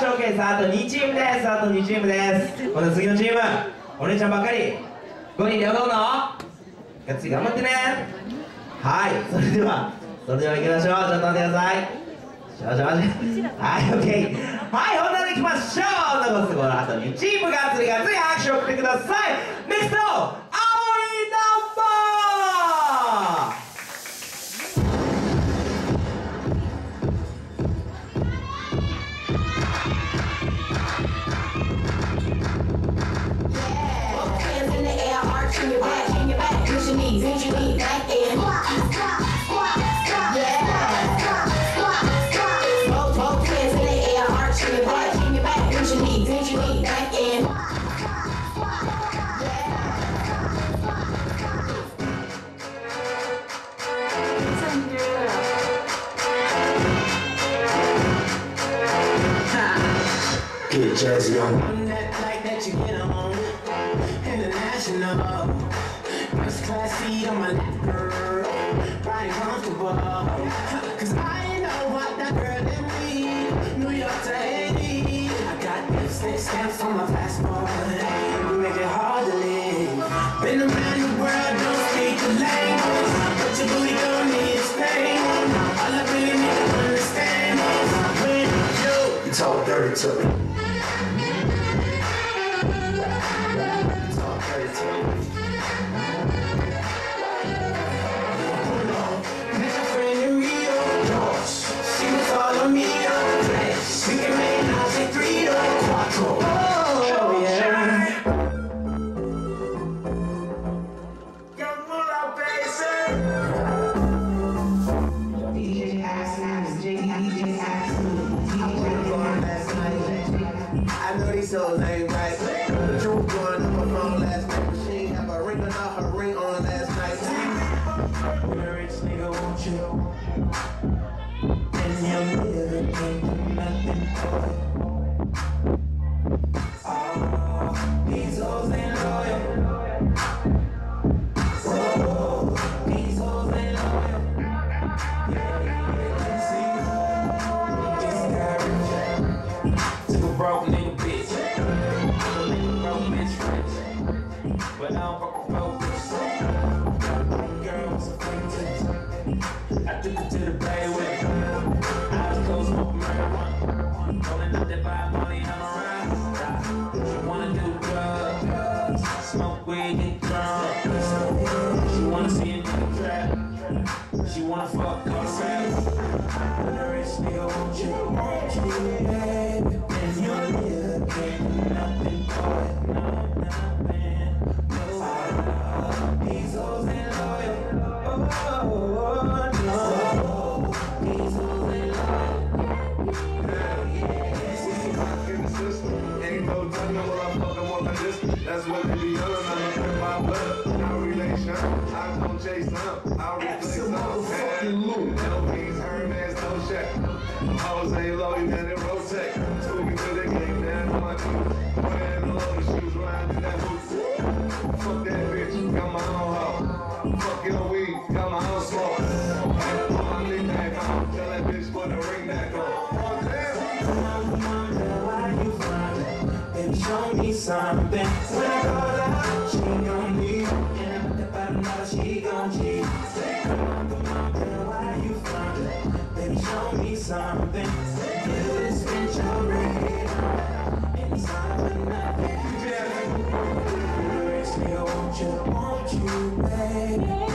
ショーケースあと2チームです。あと2チームです。この次のチーム。お姉ちゃんばっかり。5人で踊るの？がっつり頑張ってね。はい。それではそれでは行きましょう。ちょっと待ってください。少々はい OK はいほんなら行きましょう。残すところあと2チームがっつりがっつり拍手を送ってください。NEXT 青い air, arch in your back, in your back, push your knees, bend Get jazzy on. On that flight that you get on, international. First class seat on my lap, girl. Riding comfortable. Cause I know what that girl need. New York to Haiti. I got lipstick stamps on my passport. You make it hard to live. Been around the world, don't speak the language. But your booty don't need Spain. All I really need to understand is when you. You talk dirty to me. And you really can't do nothing for it. The bay with. Eyes closed, smoking marijuana. Rolling up that vibe, money, I'm around. She wanna do drugs, smoke weed, get drunk. She wanna see a trap. She wanna fuck on rap. When a rich nigga you, want you, baby. And you're here, nothing for it. No, nothing. That's what they be yelling. I'm up in my blood. No relation. I don't chase them. I reflect some. LP's Hermes, no check. Ain't low, you let it rotate. Took me to the game, now I'm on feet. Wearing the low shoes, riding that boot. Fuck that bitch, got my own hoe. Fuck your weed, got my own smoke. Show me something. When I call her, she gon' leave. And I'm bottom, now she gon' cheat. Come on, come on, girl, why you front? Baby, show me something. Your. Rich nigga, won't you, won't you, baby?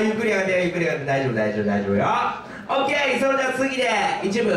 ゆっくり上がってゆっくり上がって。大丈夫大丈夫大丈夫よ。OK それでは次で一部